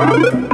Woo!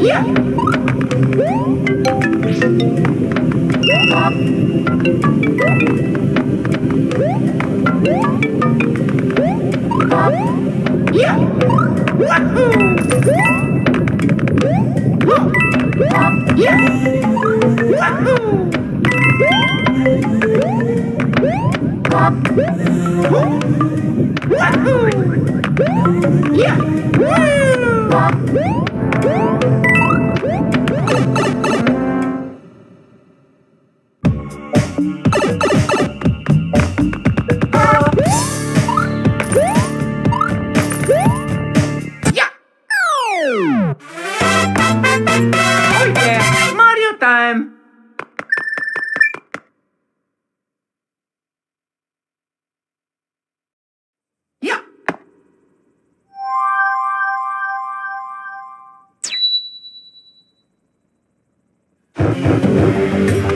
Yeah! up. Yeah. Yeah! Woo! Yeah! Woo! Música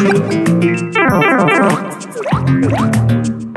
Oh, oh, oh.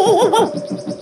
whoa, whoa, whoa.